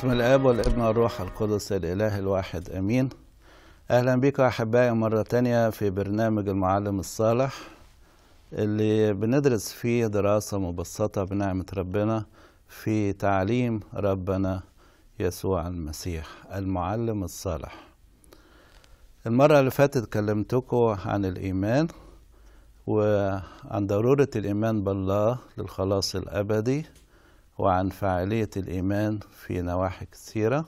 باسم الآب والابن والروح القدس الإله الواحد آمين. أهلا بكم أحبائي مرة تانية في برنامج المعلم الصالح اللي بندرس فيه دراسة مبسطة بنعمة ربنا في تعليم ربنا يسوع المسيح المعلم الصالح. المرة اللي فاتت كلمتكم عن الإيمان وعن ضرورة الإيمان بالله للخلاص الأبدي. وعن فاعلية الإيمان في نواحي كثيرة.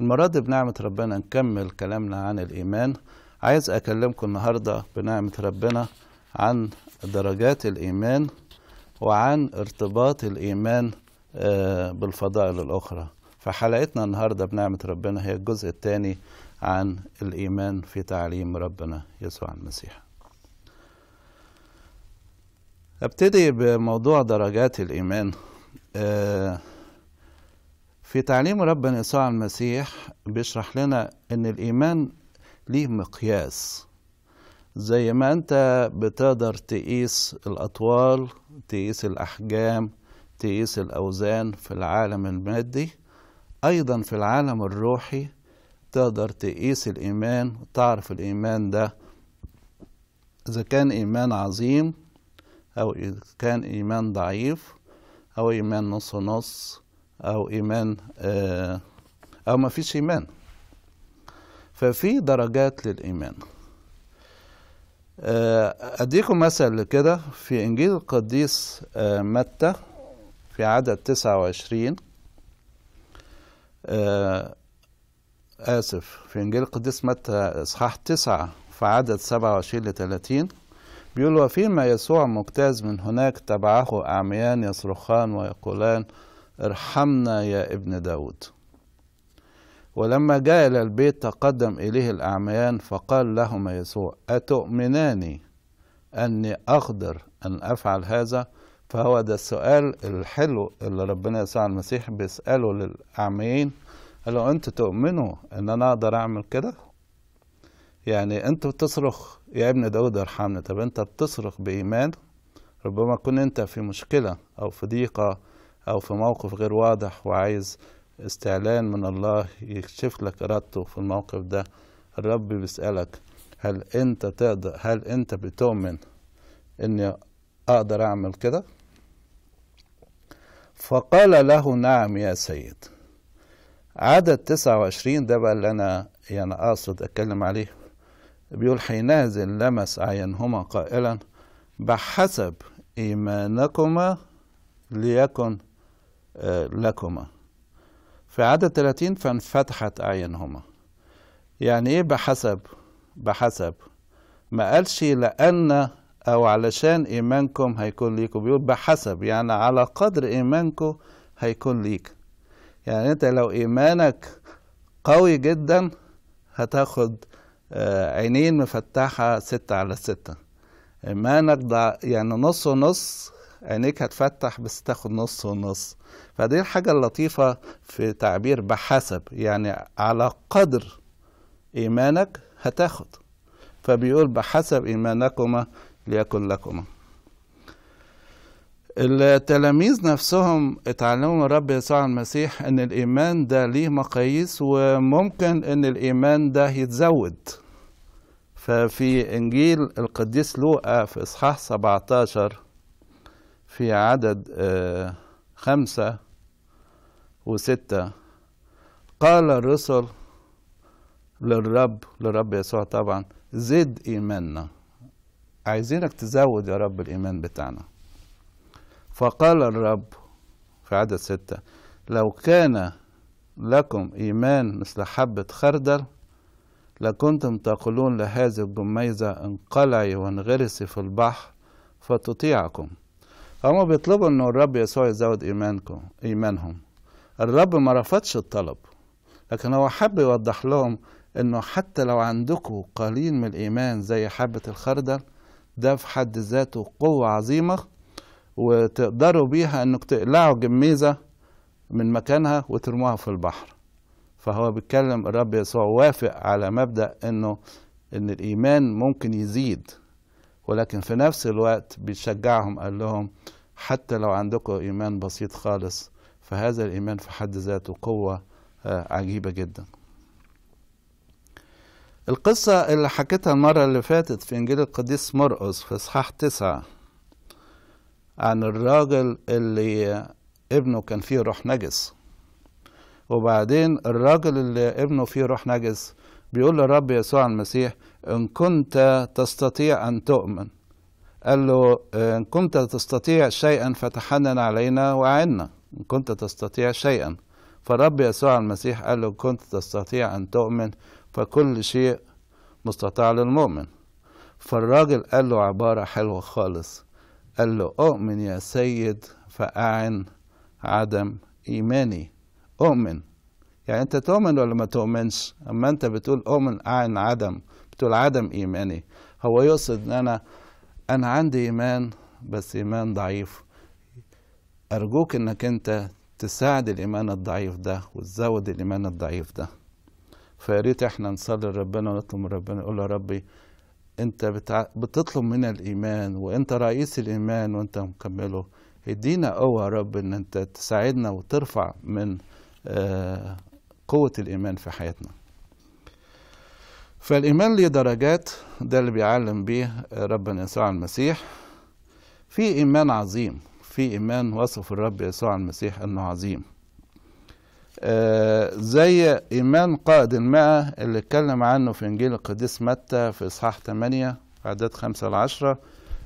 المرة دي بنعمة ربنا نكمل كلامنا عن الإيمان. عايز أكلمكم النهاردة بنعمة ربنا عن درجات الإيمان وعن ارتباط الإيمان بالفضائل الأخرى. فحلقتنا النهاردة بنعمة ربنا هي الجزء الثاني عن الإيمان في تعليم ربنا يسوع المسيح. أبتدي بموضوع درجات الإيمان. في تعليم ربنا يسوع المسيح بيشرح لنا إن الإيمان ليه مقياس. زي ما أنت بتقدر تقيس الأطوال تقيس الأحجام تقيس الأوزان في العالم المادي أيضا في العالم الروحي تقدر تقيس الإيمان وتعرف الإيمان ده. إذا كان إيمان عظيم أو إذا كان إيمان ضعيف أو إيمان نص نص أو إيمان آه أو ما فيش إيمان. ففي درجات للإيمان. آه أديكم مثل كده في إنجيل القديس آه متى؟ في عدد تسعة وعشرين. آسف في إنجيل القديس متى؟ إصحاح تسعة في عدد سبعة وعشرين لثلاثين بيقول وفيما يسوع مجتاز من هناك تبعه أعميان يصرخان ويقولان ارحمنا يا ابن داود. ولما جاء إلى البيت تقدم إليه الأعميان فقال لهما يسوع أتؤمنان أني أقدر أن أفعل هذا؟ فهو ده السؤال الحلو اللي ربنا يسوع المسيح بيسأله للأعميين قال له أنتوا تؤمنوا أن أنا أقدر أعمل كده؟ يعني أنتوا بتصرخ يا ابن داود ارحمنا طب أنت بتصرخ بإيمان؟ ربما تكون أنت في مشكلة أو في ضيقة أو في موقف غير واضح وعايز استعلان من الله يكشف لك إرادته في الموقف ده. الرب بيسألك هل أنت تقدر هل أنت بتؤمن إني أقدر أعمل كده؟ فقال له نعم يا سيد. عدد تسعة وعشرين ده بقى اللي أنا يعني أقصد أتكلم عليه. بيقول حينئذ لمس أعينهما قائلا بحسب إيمانكما ليكن لكما. في عدد 30 فانفتحت أعينهما يعني إيه بحسب؟ بحسب. ما قالش لأن أو علشان إيمانكم هيكون ليكم. بيقول بحسب يعني على قدر إيمانكم هيكون ليك. يعني أنت لو إيمانك قوي جدا هتاخد عينين مفتحة ستة على ستة. إيمانك ضع يعني نص ونص عينيك هتفتح بس تاخد نص ونص. فدي الحاجة اللطيفة في تعبير بحسب يعني على قدر إيمانك هتاخد. فبيقول بحسب إيمانكما ليكن لكما. التلاميذ نفسهم اتعلموا من الرب يسوع المسيح إن الإيمان ده ليه مقاييس وممكن إن الإيمان ده يتزود. ففي إنجيل القديس لوقا في إصحاح 17 في عدد خمسة وستة قال الرسل للرب للرب يسوع طبعا زد إيماننا. عايزينك تزود يا رب الإيمان بتاعنا. فقال الرب في عدد ستة لو كان لكم إيمان مثل حبة خردل لكنتم تقولون لهذه الجميزة انقلعي وانغرسي في البحر فتطيعكم. هما بيطلبوا ان الرب يسوع يزود ايمانكم إيمانهم. الرب ما رفضش الطلب لكن هو حب يوضح لهم إنه حتى لو عندكم قليل من الإيمان زي حبة الخردل ده في حد ذاته قوة عظيمة وتقدروا بيها إنك تقلعوا جميزة من مكانها وترموها في البحر. فهو بيتكلم الرب يسوع وافق على مبدأ إنه إن الإيمان ممكن يزيد ولكن في نفس الوقت بيشجعهم قال لهم حتى لو عندكم إيمان بسيط خالص فهذا الإيمان في حد ذاته قوة عجيبة جدا. القصة اللي حكيتها المرة اللي فاتت في إنجيل القديس مرقس في إصحاح تسعة عن الراجل اللي ابنه كان فيه روح نجس. وبعدين الراجل اللي ابنه فيه روح نجس بيقول للرب يسوع المسيح إن كنت تستطيع أن تؤمن. قال له إن كنت تستطيع شيئا فتحنن علينا وعنا إن كنت تستطيع شيئا. فالرب يسوع المسيح قال له كنت تستطيع أن تؤمن فكل شيء مستطاع للمؤمن. فالراجل قال له عبارة حلوة خالص. قال له أؤمن يا سيد فأعن عدم إيماني. أؤمن. يعني أنت تؤمن ولا ما تؤمنش؟ أما أنت بتقول أؤمن أعن عدم بتقول عدم إيماني. هو يقصد أن أنا أنا عندي إيمان بس إيمان ضعيف. أرجوك إنك أنت تساعد الإيمان الضعيف ده وتزود الإيمان الضعيف ده. فياريت إحنا نصلي لربنا ونطلب من ربنا نقول يا ربي أنت بتع... بتطلب منا الإيمان وأنت رئيس الإيمان وأنت مكمله. ادينا قوة يا رب إن أنت تساعدنا وترفع من آه قوة الإيمان في حياتنا. فالإيمان ليه درجات؟ ده اللي بيعلم بيه ربنا يسوع المسيح. في إيمان عظيم في إيمان وصف الرب يسوع المسيح إنه عظيم. آه زي إيمان قائد المئة اللي اتكلم عنه في إنجيل القديس متى في إصحاح 8 عدد 5 ل 10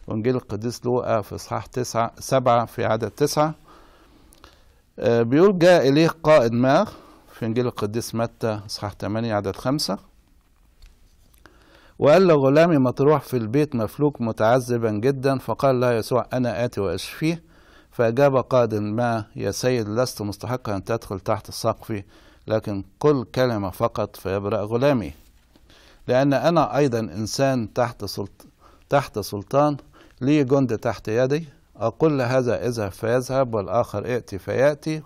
وإنجيل القديس لوقا في إصحاح 9 7 في عدد 9 آه بيقول جاء إليه قائد ما في إنجيل القديس متى إصحاح 8 عدد 5 وقال له غلامي مطروح في البيت مفلوك متعذبا جدا فقال له يسوع أنا آتي وأشفيه فأجاب قائد ما يا سيد لست مستحقا أن تدخل تحت سقفي لكن قل كلمة فقط فيبرأ غلامي. لأن أنا أيضا إنسان تحت سلط... تحت سلطان لي جند تحت يدي أقول لهذا اذهب فيذهب والآخر ائتي فيأتي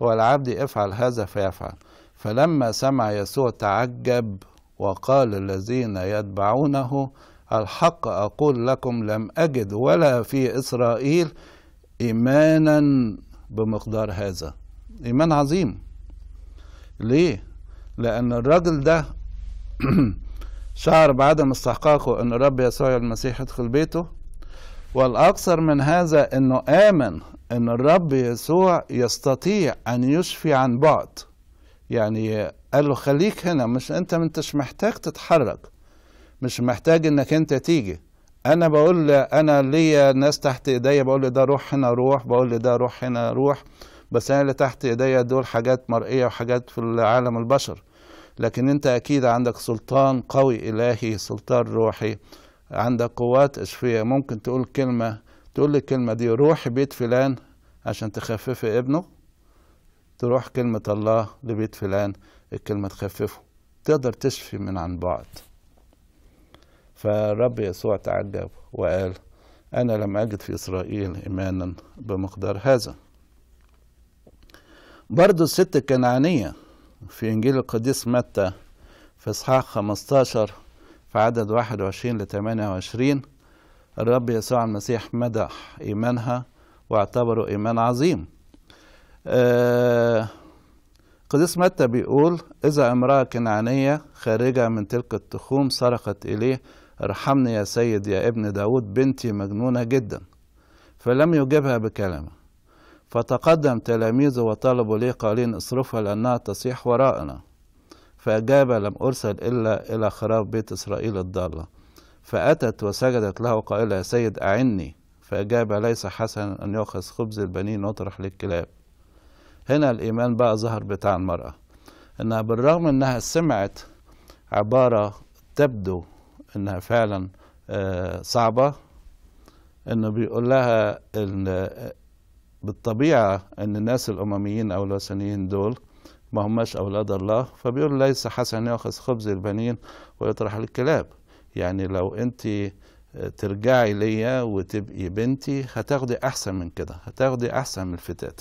والعبد افعل هذا فيفعل. فلما سمع يسوع تعجب وقال الذين يتبعونه الحق أقول لكم لم أجد ولا في إسرائيل إيمانا بمقدار هذا. إيمان عظيم. ليه؟ لأن الراجل ده شعر بعدم استحقاقه إن الرب يسوع المسيح يدخل بيته. والأكثر من هذا إنه آمن إن الرب يسوع يستطيع أن يشفي عن بعد. يعني قال له خليك هنا مش أنت منتش محتاج تتحرك. مش محتاج إنك أنت تيجي. أنا بقول أنا ليا ناس تحت إيديا بقول لي ده روح هنا روح. بقول لي ده روح هنا روح. بس أنا اللي تحت إيديا دول حاجات مرئية وحاجات في عالم البشر. لكن أنت أكيد عندك سلطان قوي إلهي سلطان روحي. عندك قوات أشفية. ممكن تقول كلمة تقول لي الكلمة دي روح بيت فلان عشان تخففي ابنه. تروح كلمة الله لبيت فلان الكلمة تخففه. تقدر تشفي من عن بعد. فالرب يسوع تعجب وقال أنا لم أجد في إسرائيل إيمانا بمقدار هذا. برضو الست الكنعانية في إنجيل القديس متى في إصحاح 15 في عدد 21 ل 28 الرب يسوع المسيح مدح إيمانها واعتبره إيمان عظيم. آه قديس متى بيقول إذا امرأة كنعانية خارجة من تلك التخوم صرخت إليه ارحمني يا سيد يا ابن داود بنتي مجنونة جدا. فلم يجبها بكلمة. فتقدم تلاميذه وطلبوا لي قائلين اصرفها لأنها تصيح وراءنا. فأجاب لم أرسل إلا إلى خراب بيت إسرائيل الضالة. فأتت وسجدت له قائلة يا سيد أعني. فأجاب ليس حسنا أن يؤخذ خبز البنين ويطرح للكلاب. هنا الإيمان بقى ظهر بتاع المرأة. إنها بالرغم إنها سمعت عبارة تبدو إنها فعلا صعبة إنه بيقول لها إن بالطبيعة إن الناس الأمميين أو الوثنيين دول ما هماش أولاد الله فبيقول ليس حسن يأخذ خبز البنين ويطرح للكلاب يعني لو أنت ترجعي ليا وتبقي بنتي هتاخدي أحسن من كده هتاخدي أحسن من الفتات.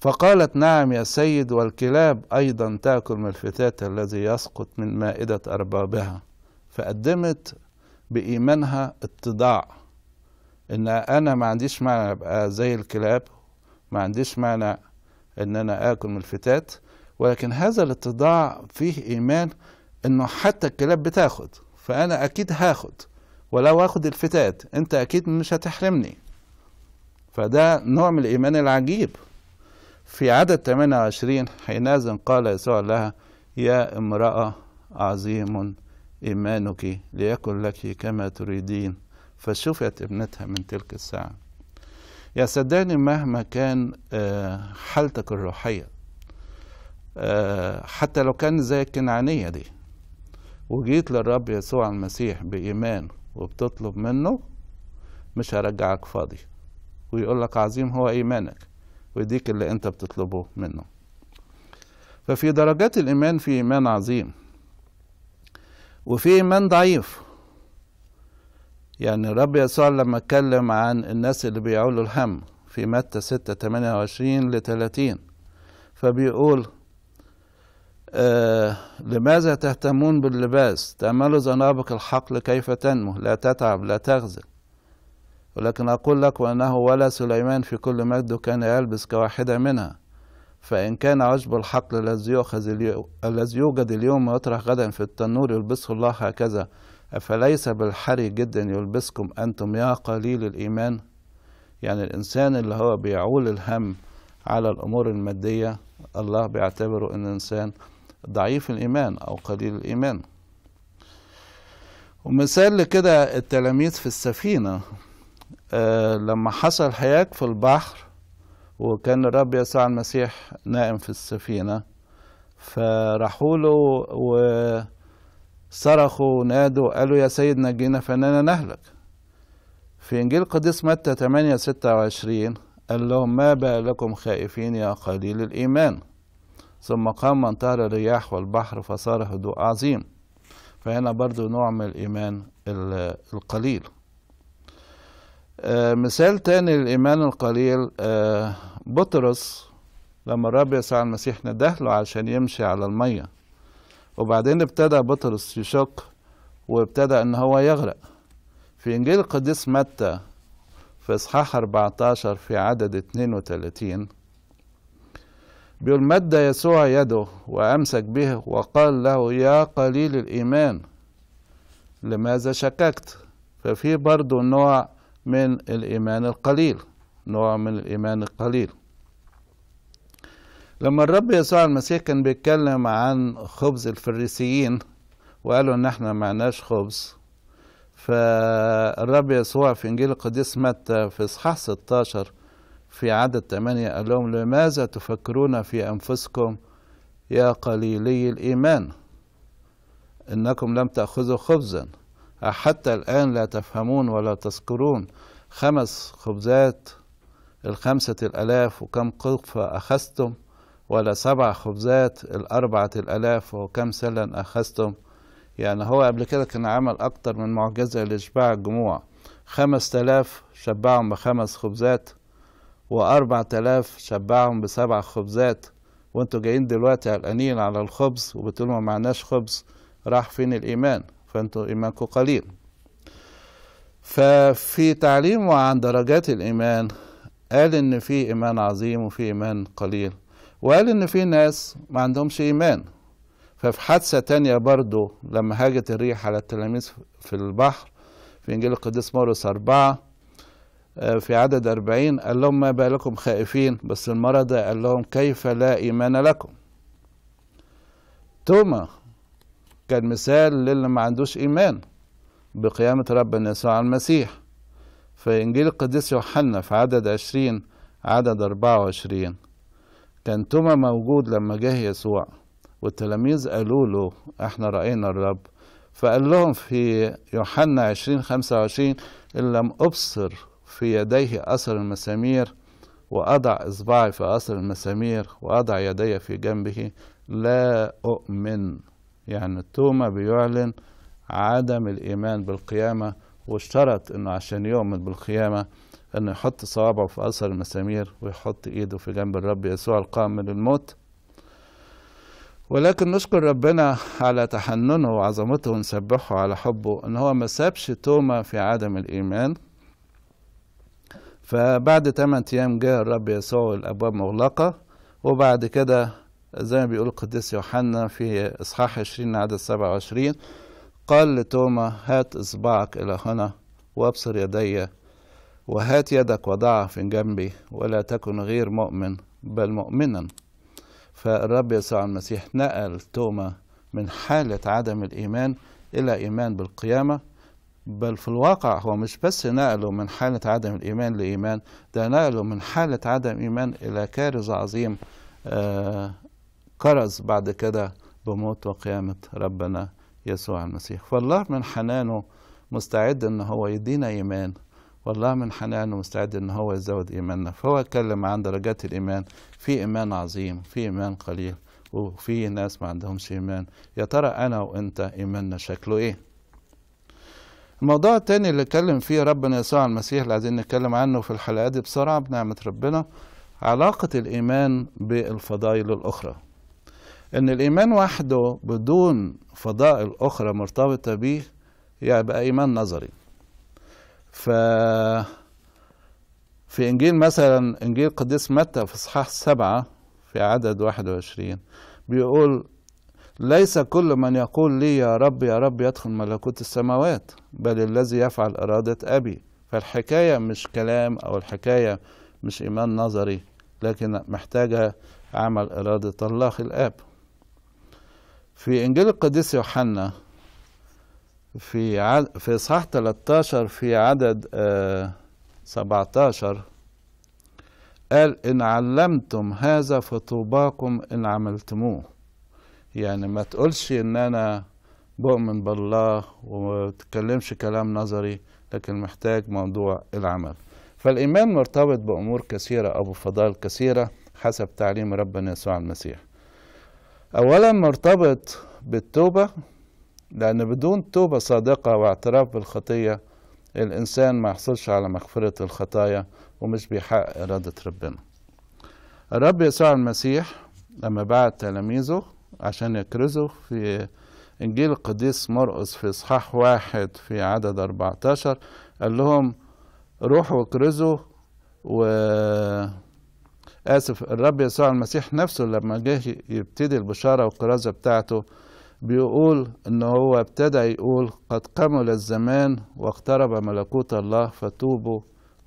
فقالت نعم يا سيد والكلاب أيضا تأكل من الفتات الذي يسقط من مائدة أربابها. فقدمت بإيمانها اتضاع. إن أنا ما عنديش معنى أبقى زي الكلاب ما عنديش مانع إن أنا آكل من الفتات ولكن هذا الاتضاع فيه إيمان إنه حتى الكلاب بتاخد فأنا أكيد هاخد ولو آخد الفتات أنت أكيد مش هتحرمني. فده نوع من الإيمان العجيب. في عدد 28 حينئذ قال يسوع لها يا امرأة عظيم إيمانك ليكن لك كما تريدين فشفت ابنتها من تلك الساعة. يا صدقني مهما كان آه، حالتك الروحية آه، حتى لو كان زي الكنعانية دي وجيت للرب يسوع المسيح بإيمان وبتطلب منه مش هرجعك فاضي. ويقول لك عظيم هو إيمانك ويديك اللي أنت بتطلبه منه. ففي درجات الإيمان في إيمان عظيم وفي إيمان ضعيف. يعني الرب يسوع لما اتكلم عن الناس اللي بيعولوا الهم في متى ستة تمانية وعشرين لتلاتين فبيقول آه لماذا تهتمون باللباس؟ تأملوا زنابق الحقل كيف تنمو؟ لا تتعب لا تغزل. ولكن أقول لك وأنه ولا سليمان في كل مجده كان يلبس كواحدة منها فإن كان عشب الحقل الذي يؤخذ الذي يوجد اليوم ويطرح غدا في التنور يلبسه الله هكذا. أفليس بالحري جدا يلبسكم أنتم يا قليل الإيمان؟ يعني الإنسان اللي هو بيعول الهم على الأمور المادية الله بيعتبره أن إنسان ضعيف الإيمان أو قليل الإيمان. ومثال لكده التلاميذ في السفينة آه لما حصل هياج في البحر وكان الرب يسوع المسيح نائم في السفينة فراحوا له وصرخوا ونادوا قالوا يا سيد نجينا فإننا نهلك. في إنجيل القديس متى 8 26 قال لهم ما بالكم خائفين يا قليل الإيمان. ثم قام طار الرياح والبحر فصار هدوء عظيم. فهنا برضو نوع من الإيمان القليل. آه مثال تاني للإيمان القليل آه بطرس لما الرب يسوع المسيح نده له عشان يمشي على المية. وبعدين ابتدى بطرس يشك وابتدى إن هو يغرق. في إنجيل القديس متى في إصحاح 14 في عدد 32 بيقول مد يسوع يده وأمسك به وقال له يا قليل الإيمان لماذا شككت؟ ففي برضو نوع من الإيمان القليل نوع من الإيمان القليل. لما الرب يسوع المسيح كان بيتكلم عن خبز الفريسيين وقالوا إن إحنا معناش خبز فالرب يسوع في إنجيل القديس متى في إصحاح 16 في عدد 8 قال لهم لماذا تفكرون في أنفسكم يا قليلي الإيمان؟ إنكم لم تأخذوا خبزا حتى الآن لا تفهمون ولا تذكرون. خمس خبزات الخمسة الألاف وكم قطفة أخذتم؟ ولا سبع خبزات الأربعة الألاف وكم سلا أخذتم؟ يعني هو قبل كده كان عمل أكتر من معجزة لإشباع الجموع. خمس تلاف شبعهم بخمس خبزات وأربع تلاف شبعهم بسبع خبزات. وانتوا جايين دلوقتي قلقانين على الخبز وبتقولوا ما معناش خبز راح فين الإيمان؟ فانتوا إيمانكم قليل. ففي تعليمه عن درجات الإيمان قال إن في إيمان عظيم وفي إيمان قليل. وقال إن في ناس ما عندهمش إيمان. ففي حادثة تانية برضو لما هاجت الريح على التلاميذ في البحر في إنجيل القديس مرقس أربعة في عدد أربعين قال لهم ما بالكم خائفين؟ بس المرة ده قال لهم كيف لا إيمان لكم؟ توما كان مثال للي ما عندوش إيمان بقيامة ربنا يسوع المسيح. في إنجيل القديس يوحنا في عدد عشرين عدد أربعة وعشرين. كان توما موجود لما جه يسوع والتلاميذ قالوا له إحنا رأينا الرب. فقال لهم في يوحنا عشرين خمسة وعشرين إن لم أبصر في يديه أثر المسامير وأضع إصبعي في أثر المسامير وأضع يدي في جنبه لا أؤمن. يعني توما بيعلن عدم الإيمان بالقيامة واشترط إنه عشان يؤمن بالقيامة إنه يحط صوابعه في أثر المسامير ويحط إيده في جنب الرب يسوع القائم من الموت. ولكن نشكر ربنا على تحننه وعظمته ونسبحه على حبه إن هو ما سابش توما في عدم الإيمان. فبعد 8 أيام جاء الرب يسوع والأبواب مغلقة وبعد كده زي ما بيقول القديس يوحنا في إصحاح 20 عدد 27 قال لتوما هات إصبعك إلى هنا وابصر يدي وهات يدك وضعها في جنبي ولا تكن غير مؤمن بل مؤمنا. فالرب يسوع المسيح نقل توما من حالة عدم الإيمان إلى إيمان بالقيامة. بل في الواقع هو مش بس نقله من حالة عدم الإيمان لإيمان ده نقله من حالة عدم إيمان إلى كارثة عظيم آه كرز بعد كده بموت وقيامة ربنا يسوع المسيح. فالله من حنانه مستعد إن هو يدينا إيمان. والله من حنانه مستعد إن هو يزود إيماننا. فهو اتكلم عن درجات الإيمان. في إيمان عظيم في إيمان قليل وفي ناس ما عندهمش إيمان. يا ترى أنا وأنت إيماننا شكله إيه؟ الموضوع التاني اللي اتكلم فيه ربنا يسوع المسيح اللي عايزين نتكلم عنه في الحلقة دي بسرعة بنعمة ربنا علاقة الإيمان بالفضائل الأخرى. إن الإيمان وحده بدون فضائل أخرى مرتبطة بيه يبقى إيمان نظري. ف في إنجيل مثلا إنجيل قديس متى في إصحاح سبعة في عدد واحد وعشرين بيقول ليس كل من يقول لي يا رب يا رب يدخل ملكوت السماوات بل الذي يفعل إرادة أبي. فالحكاية مش كلام أو الحكاية مش إيمان نظري لكن محتاجة عمل إرادة الله الآب. في إنجيل القديس يوحنا في عد... في إصحاح 13 في عدد آه 17 قال إن علمتم هذا فطوباكم إن عملتموه. يعني ما تقولش إن أنا بؤمن بالله وما تتكلمش كلام نظري لكن محتاج موضوع العمل. فالإيمان مرتبط بأمور كثيرة أو بفضائل كثيرة حسب تعليم ربنا يسوع المسيح. أولا مرتبط بالتوبة لأن بدون توبة صادقة واعتراف بالخطية الإنسان ما يحصلش على مغفرة الخطايا ومش بيحقق إرادة ربنا. الرب يسوع المسيح لما بعت تلاميذه عشان يكرزوا في إنجيل القديس مرقس في إصحاح واحد في عدد 14 قال لهم روحوا واكرزوا و آسف الرب يسوع المسيح نفسه لما جه يبتدي البشارة والكرازة بتاعته بيقول إن هو ابتدى يقول قد كمل الزمان واقترب ملكوت الله فتوبوا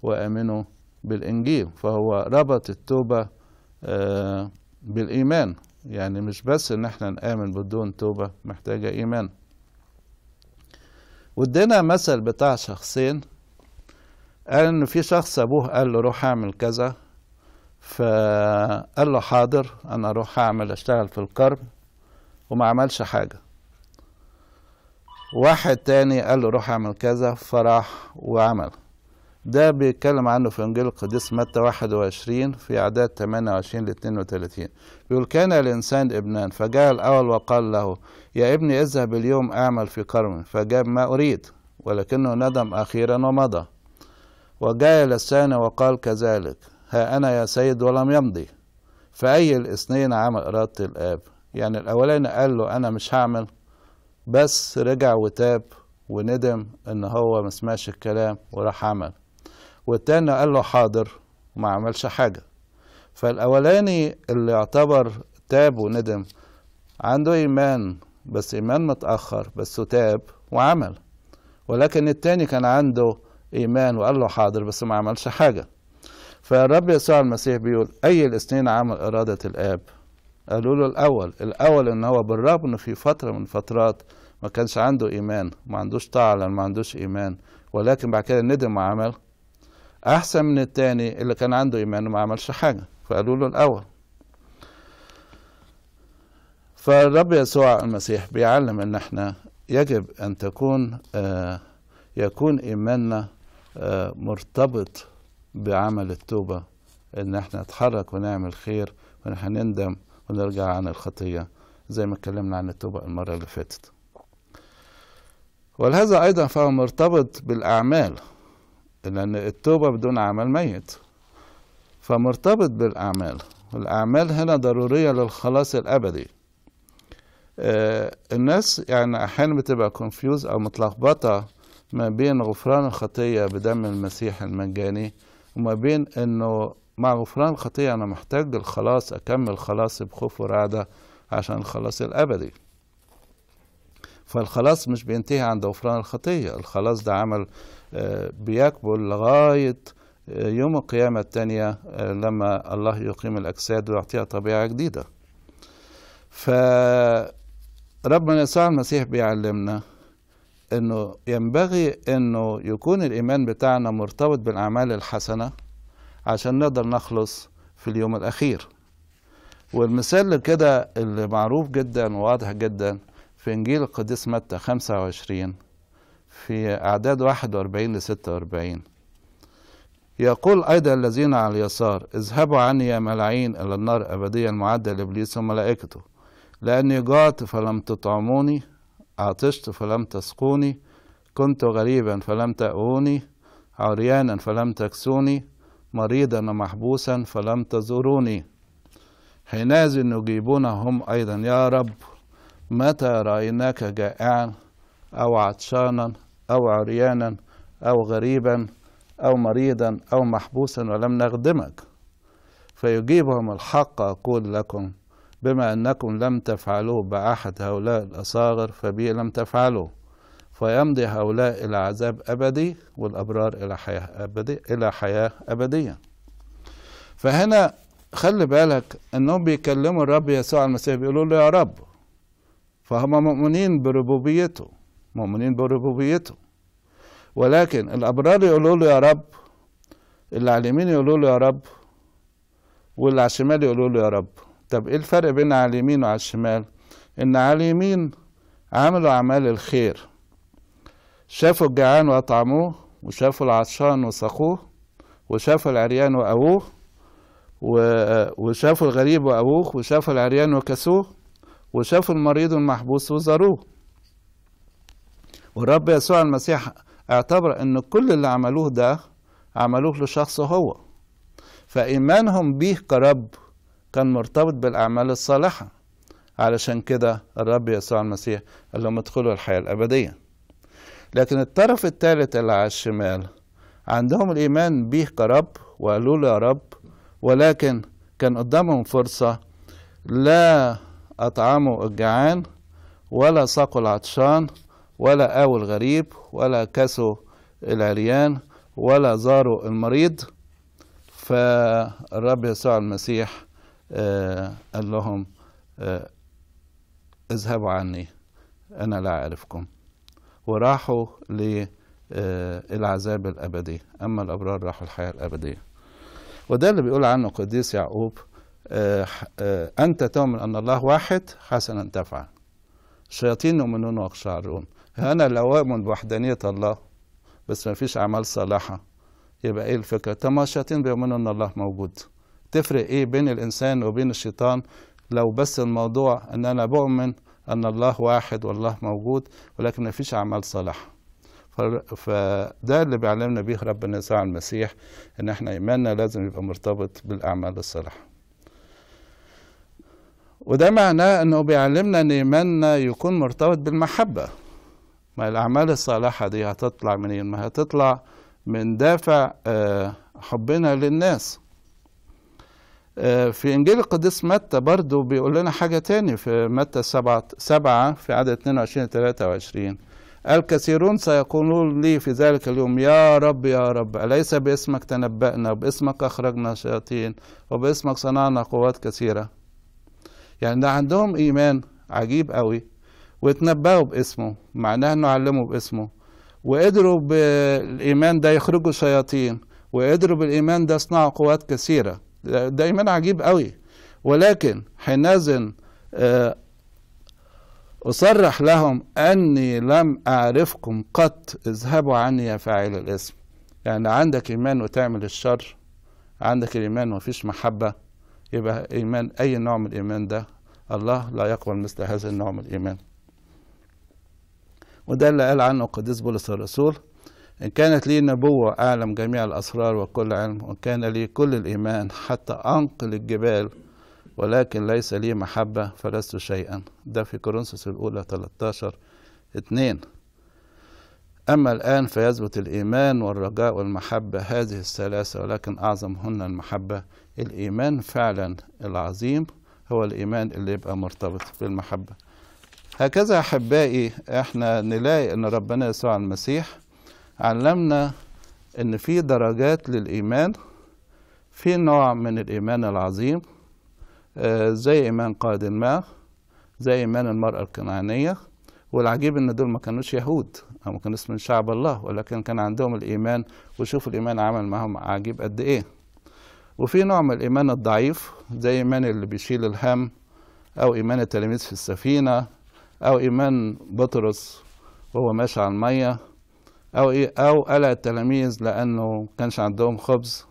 وآمنوا بالإنجيل فهو ربط التوبة بالإيمان. يعني مش بس إن إحنا نآمن بدون توبة محتاجة إيمان. وادينا مثل بتاع شخصين. قال إن في شخص أبوه قال له روح أعمل كذا فقال له حاضر أنا أروح أعمل أشتغل في الكرم وما عملش حاجة. واحد تاني قال له روح اعمل كذا فراح وعمل. ده بيتكلم عنه في إنجيل القديس متى 21 في أعداد 28 ل 32 بيقول كان الإنسان ابنان فجاء الأول وقال له يا ابني اذهب اليوم أعمل في كرم فجاب ما أريد ولكنه ندم أخيرا ومضى. وجاء إلى الثاني وقال كذلك ها أنا يا سيد ولم يمضي. فأي الاثنين عمل اراده الآب. يعني الأولاني قال له أنا مش هعمل بس رجع وتاب وندم إن هو ما سمعش الكلام وراح عمل. والتاني قال له حاضر وما عملش حاجة. فالأولاني اللي يعتبر تاب وندم عنده إيمان بس إيمان متأخر بس تاب وعمل. ولكن التاني كان عنده إيمان وقال له حاضر بس ما عملش حاجة. فالرب يسوع المسيح بيقول أي الاثنين عمل إرادة الآب. قالوا له الأول الأول إن هو بالرغم إنه في فترة من فترات ما كانش عنده إيمان ما عندوش لأن ما عندوش إيمان ولكن بعد كده ندم وعمل أحسن من التاني اللي كان عنده إيمان وما عملش حاجة فقالوا له الأول. فالرب يسوع المسيح بيعلم إن إحنا يجب أن تكون آه يكون إيماننا آه مرتبط بعمل التوبة إن إحنا نتحرك ونعمل خير وإن إحنا نندم ونرجع عن الخطية زي ما اتكلمنا عن التوبة المرة اللي فاتت. ولهذا أيضا فهو مرتبط بالأعمال لأن التوبة بدون عمل ميت. فمرتبط بالأعمال. والأعمال هنا ضرورية للخلاص الأبدي. آه الناس يعني أحيانا بتبقى كونفيوز أو متلخبطة ما بين غفران الخطية بدم المسيح المجاني وما بين إنه مع غفران الخطية أنا محتاج الخلاص أكمل خلاصي بخوف ورعدة عشان الخلاص الأبدي. فالخلاص مش بينتهي عند غفران الخطية الخلاص ده عمل آه، بيكمل لغاية آه، يوم القيامة التانية آه، لما الله يقيم الأجساد ويعطيها طبيعة جديدة. فربنا يسوع المسيح بيعلمنا إنه ينبغي إنه يكون الإيمان بتاعنا مرتبط بالأعمال الحسنة. عشان نقدر نخلص في اليوم الأخير. والمثال لكده اللي معروف جدا وواضح جدا في إنجيل القديس متى 25 في أعداد 41 ل 46 يقول أيضا الذين على اليسار اذهبوا عني يا ملاعين إلى النار ابديه المعده لإبليس وملائكته. لأني جعت فلم تطعموني عطشت فلم تسقوني كنت غريبا فلم تأوني عريانا فلم تكسوني مريضا ومحبوسا فلم تزوروني. حينئذ يجيبون هم أيضا يا رب متى رأيناك جائعا أو عطشانا أو عريانا أو غريبا أو مريضا أو محبوسا ولم نخدمك؟ فيجيبهم الحق أقول لكم بما أنكم لم تفعلوه بأحد هؤلاء الأصاغر فبي لم تفعلوا. فيمضي هؤلاء إلى عذاب أبدي والأبرار إلى حياة أبدي إلى حياة أبدية. فهنا خلي بالك أنهم بيكلموا الرب يسوع المسيح بيقولوا له يا رب فهم مؤمنين بربوبيته مؤمنين بربوبيته. ولكن الأبرار يقولوا له يا رب اللي على اليمين يقولوا له يا رب واللي على الشمال يقولوا له يا رب. طب إيه الفرق بين على اليمين وعلى الشمال إن على اليمين عملوا أعمال الخير. شافوا الجعان وأطعموه وشافوا العطشان وسقوه وشافوا العريان وأبوه وشافوا الغريب وأبوه وشافوا العريان وكسوه وشافوا المريض والمحبوس وزاروه. والرب يسوع المسيح اعتبر إن كل اللي عملوه ده عملوه لشخصه هو. فإيمانهم به كرب كان مرتبط بالأعمال الصالحة. علشان كده الرب يسوع المسيح قال لهم ادخلوا الحياة الأبدية. لكن الطرف الثالث اللي على الشمال عندهم الإيمان به كرب وقالوا له يا رب ولكن كان قدامهم فرصة لا أطعموا الجعان ولا سقوا العطشان ولا آووا الغريب ولا كسوا العريان ولا زاروا المريض. فالرب يسوع المسيح آه قال لهم آه اذهبوا عني أنا لا أعرفكم. وراحوا للعذاب الأبدي. أما الأبرار راحوا الحياة الأبدية. وده اللي بيقول عنه قديس يعقوب آه أنت تؤمن أن الله واحد؟ حسنا تفعل. الشياطين يؤمنون ويقشعرون أنا لو أؤمن بوحدانية الله بس ما فيش أعمال صالحة. يبقى إيه الفكرة؟ طب ما الشياطين بيؤمنوا أن الله موجود. تفرق إيه بين الإنسان وبين الشيطان؟ لو بس الموضوع أن أنا بؤمن أن الله واحد والله موجود ولكن ما فيش أعمال صالحة. فده اللي بيعلمنا بيه ربنا يسوع المسيح إن إحنا إيماننا لازم يبقى مرتبط بالأعمال الصالحة. وده معناه إنه بيعلمنا إن إيماننا يكون مرتبط بالمحبة. ما الأعمال الصالحة دي هتطلع منين؟ ما هتطلع من دافع حبنا للناس. في إنجيل القديس متى برضو بيقول لنا حاجة تاني في متى سبعة, سبعة في عدد 22 23 الكثيرون سيقولون لي في ذلك اليوم يا رب يا رب أليس باسمك تنبأنا باسمك أخرجنا شياطين وباسمك صنعنا قوات كثيرة؟ يعني ده عندهم إيمان عجيب قوي وتنبأوا باسمه معناه أنه علموا باسمه. وقدروا بالإيمان ده يخرجوا شياطين وقدروا بالإيمان ده يصنعوا قوات كثيرة. ده إيمان عجيب قوي. ولكن حينئذ آه أصرح لهم أني لم أعرفكم قط اذهبوا عني يا فاعل الاسم. يعني عندك إيمان وتعمل الشر عندك الإيمان ومفيش محبة يبقى إيمان أي نوع من الإيمان ده؟ الله لا يقبل مثل هذا النوع من الإيمان. وده اللي قال عنه القديس بولس الرسول. إن كانت لي نبوة أعلم جميع الأسرار وكل علم وكان لي كل الإيمان حتى أنقل الجبال ولكن ليس لي محبة فلست شيئا. ده في كورنثوس الأولى 13 2 أما الآن فيثبت الإيمان والرجاء والمحبة هذه الثلاثة ولكن أعظمهن المحبة. الإيمان فعلا العظيم هو الإيمان اللي يبقى مرتبط بالمحبة. هكذا أحبائي إحنا نلاقي أن ربنا يسوع المسيح علمنا أن في درجات للإيمان في نوع من الإيمان العظيم آه، زي إيمان قائد الماء زي إيمان المرأة الكنعانية. والعجيب إن دول ما كانوش يهود أو ما كانوش من شعب الله ولكن كان عندهم الإيمان وشوفوا الإيمان عمل معهم عجيب قد إيه. وفي نوع من الإيمان الضعيف زي إيمان اللي بيشيل الهم أو إيمان التلاميذ في السفينة أو إيمان بطرس وهو ماشي على المية. أو إيه أو قلع التلاميذ لأنه كانش عندهم خبز.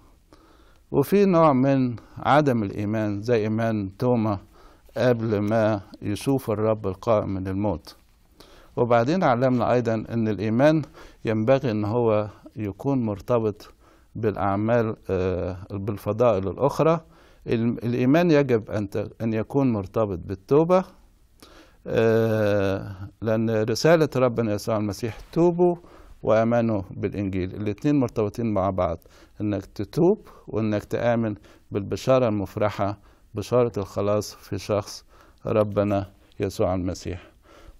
وفي نوع من عدم الإيمان زي إيمان توما قبل ما يشوف الرب القائم من الموت. وبعدين علمنا أيضا أن الإيمان ينبغي أن هو يكون مرتبط بالأعمال آه، بالفضائل الأخرى. الإيمان يجب أن يكون مرتبط بالتوبة آه، لأن رسالة ربنا يسوع المسيح توبوا وآمنوا بالإنجيل. الاتنين مرتبطين مع بعض إنك تتوب وإنك تآمن بالبشارة المفرحة بشارة الخلاص في شخص ربنا يسوع المسيح.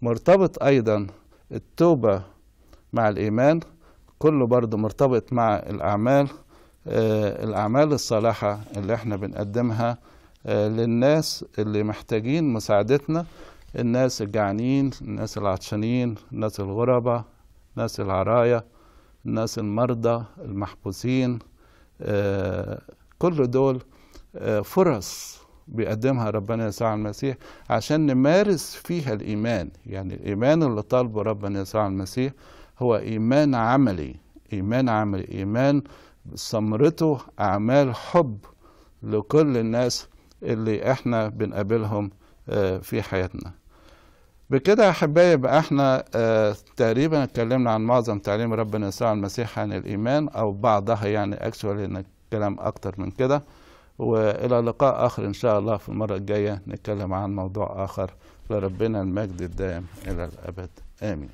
مرتبط أيضا التوبة مع الإيمان. كله برضه مرتبط مع الأعمال آه الأعمال الصالحة اللي إحنا بنقدمها آه للناس اللي محتاجين مساعدتنا الناس الجعانين الناس العطشانين الناس الغرباء الناس العرايا الناس المرضى المحبوسين آه كل دول آه فرص بيقدمها ربنا يسوع المسيح عشان نمارس فيها الإيمان. يعني الإيمان اللي طالبه ربنا يسوع المسيح هو إيمان عملي إيمان عملي إيمان ثمرته أعمال حب لكل الناس اللي إحنا بنقابلهم في حياتنا. بكده يا أحبائي يبقى إحنا آه تقريبا اتكلمنا عن معظم تعليم ربنا يسوع المسيح عن الإيمان أو بعضها يعني اكشوالي كلام أكتر من كده. وإلى لقاء آخر إن شاء الله في المرة الجاية نتكلم عن موضوع آخر لربنا المجد الدائم إلى الأبد. آمين.